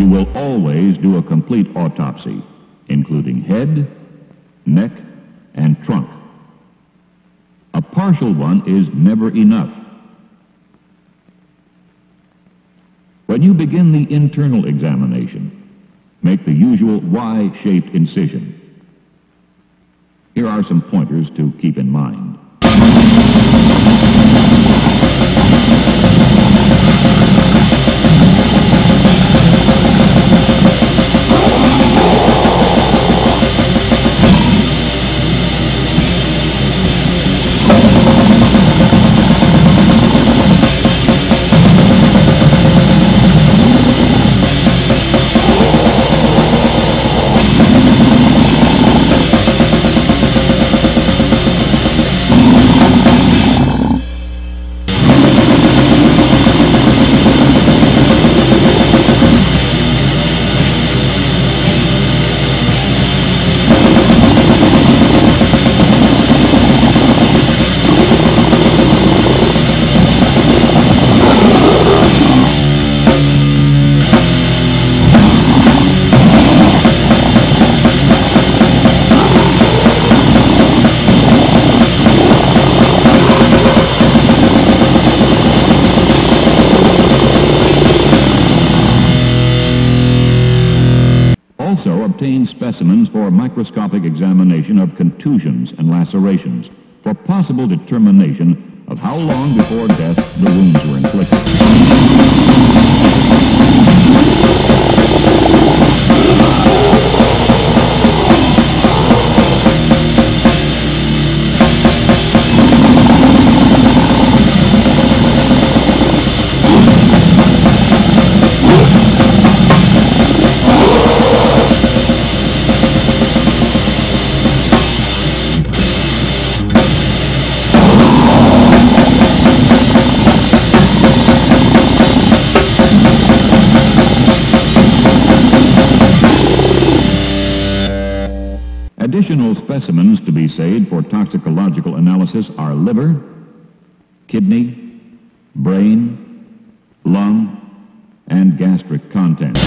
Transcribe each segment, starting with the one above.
You will always do a complete autopsy, including head, neck, and trunk. A partial one is never enough. When you begin the internal examination, make the usual Y-shaped incision. Here are some pointers to keep in mind. Also obtain specimens for microscopic examination of contusions and lacerations for possible determination of how long before death the wounds were inflicted. Analysis are liver, kidney, brain, lung, and gastric contents.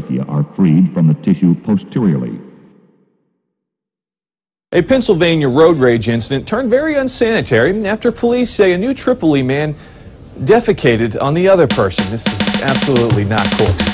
Trachea are freed from the tissue posteriorly. A Pennsylvania road rage incident turned very unsanitary after police say a New Tripoli man defecated on the other person. This is absolutely not cool.